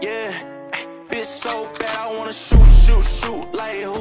yeah. Bitch so bad, I wanna shoot, shoot, shoot like who?